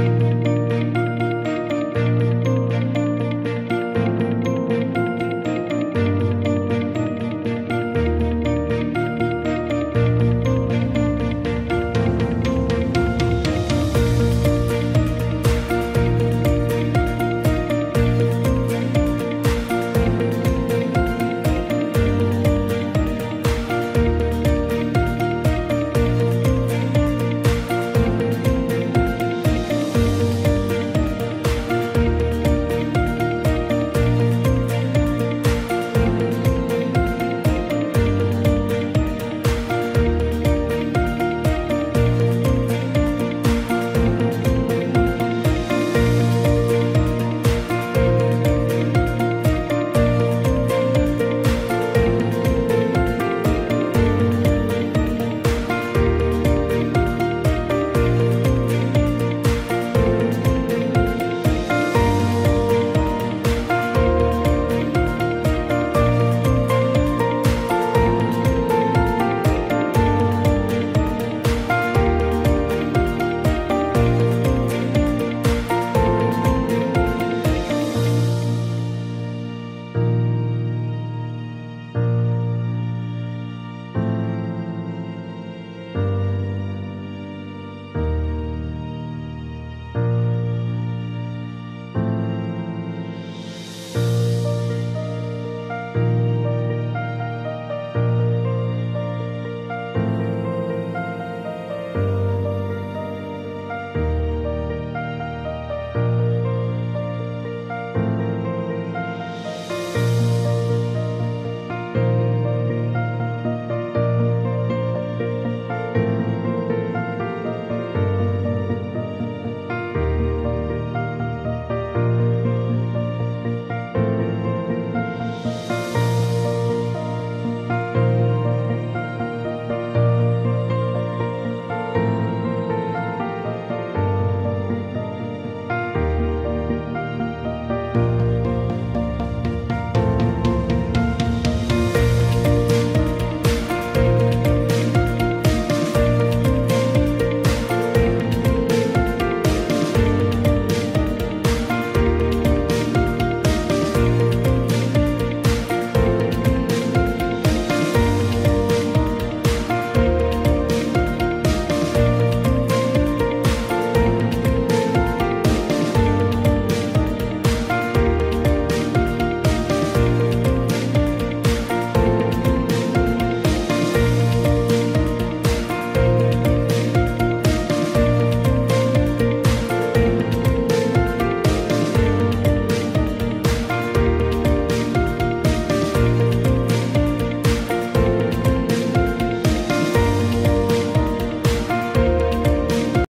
Bye.